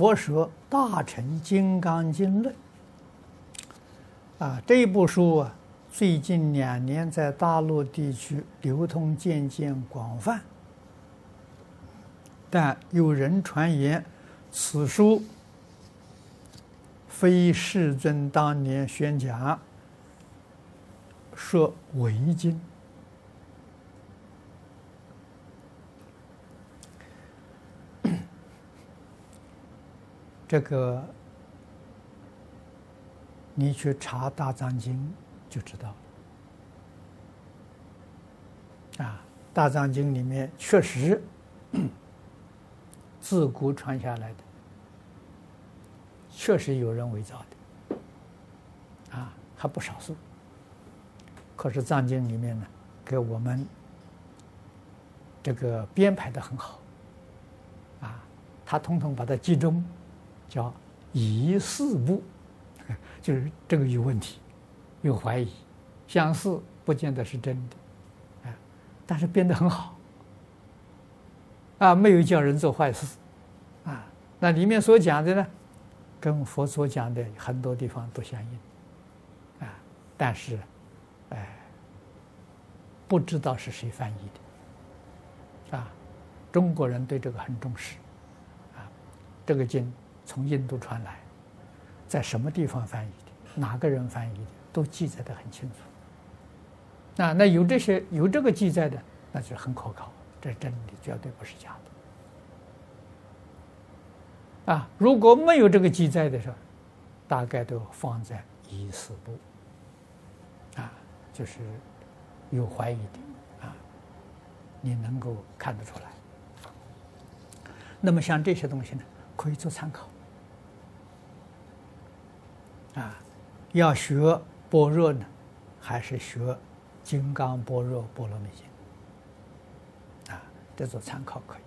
佛说《大乘金刚经论》啊，这部书啊，最近两年在大陆地区流通渐渐广泛，但有人传言此书非世尊当年宣讲，说伪经。这个，你去查《大藏经》就知道了。啊，《大藏经》里面确实自古传下来的，确实有人伪造的，啊，还不少数。可是《藏经》里面呢，给我们这个编排的很好，啊，他统统把它集中。叫疑似部，就是这个有问题，有怀疑，相似不见得是真的，啊，但是编得很好，啊，没有叫人做坏事，啊，那里面所讲的呢，跟佛所讲的很多地方都相应，啊，但是，哎，不知道是谁翻译的，啊，中国人对这个很重视，啊，这个经。从印度传来，在什么地方翻译的？哪个人翻译的？都记载的很清楚。那那有这些有这个记载的，那就很可靠，这真的，绝对不是假的。啊，如果没有这个记载的时候，大概都放在疑似部，啊，就是有怀疑的啊，你能够看得出来。那么像这些东西呢，可以做参考。啊，要学般若呢，还是学《金刚般若波罗蜜经》啊？这做参考可以。